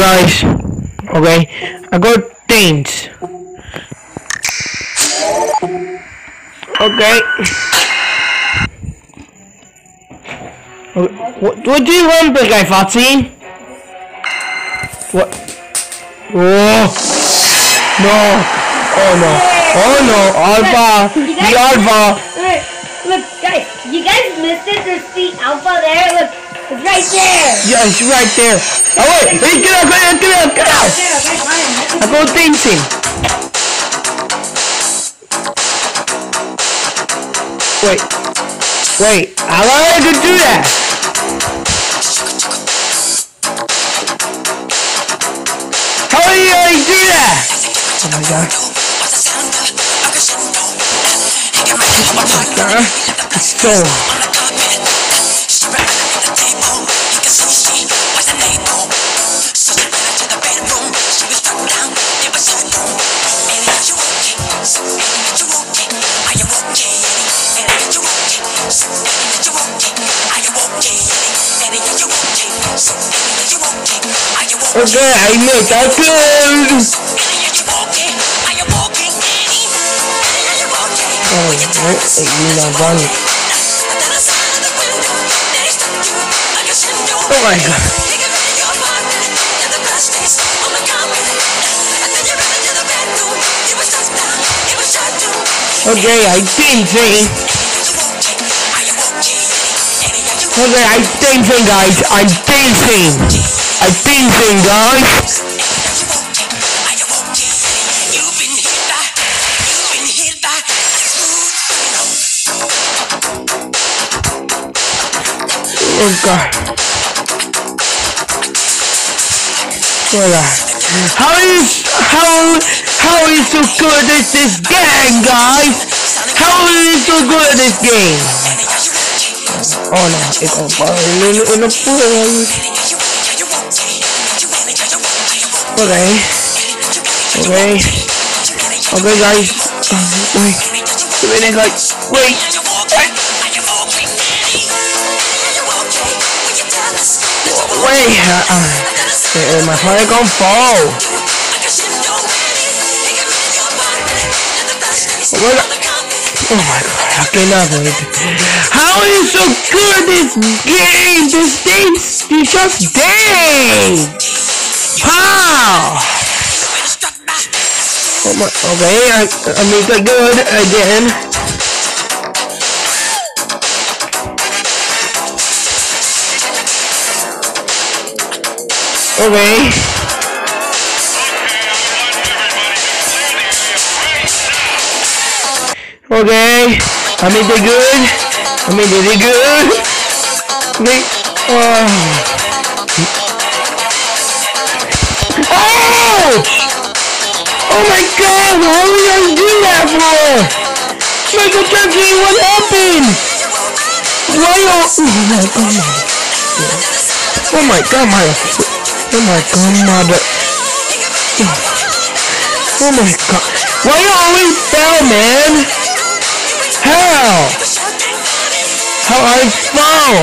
guys. Okay, I got things. Okay. What, what do you want, big guy Foxy? What? Oh! No! Oh no! Oh no! Alpha! The Alpha! Alright, look, guys, you guys missed it. There's the alpha there. Look, right there. Yeah, it's right there. Oh wait! Hey, get out! Get out! Get out! Get out! I things in. Wait. Wait. I gonna do that? How are you do that? Oh my god. Uh, it's so. Okay, I make that good. Oh. Hey, you know. Oh my god. Okay, I dancing. Okay, I dancing, guys. I'm dancing. I'm dancing, guys. Oh god. Hold on. How is how how is so good at this game, guys? How is so good at this game? Oh no, it's on fire in, in the pool. Okay. Okay. Okay, guys. Wait. Wait, guys. Wait. Wait. Uh, uh, my fire gonna fall. Wait. Oh my god, I cannot wait. How is so good this game? This thing, you just dead. How? Oh my, okay, I, I make it good again. Okay. Okay, I made it good. I made it good. Okay. Oh. Oh! Oh my god, how are you guys do that for? Michael Jackson, what happened? Why you Oh my god. Oh my god, my Oh my god, mother Oh my god. Why you always fell, man? How? How I fall?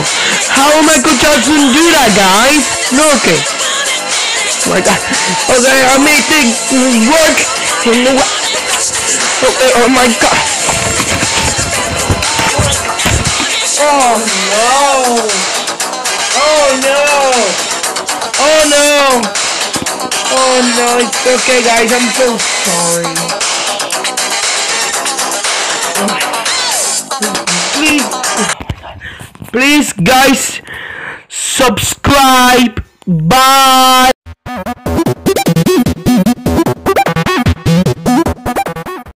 How Michael Jackson do that, guys? No, okay. Oh my god. Okay, I made things work. Okay, oh, oh my god. Oh no! Oh no! Oh no! Oh no, it's okay guys, I'm so sorry. Please, please guys, subscribe. Bye you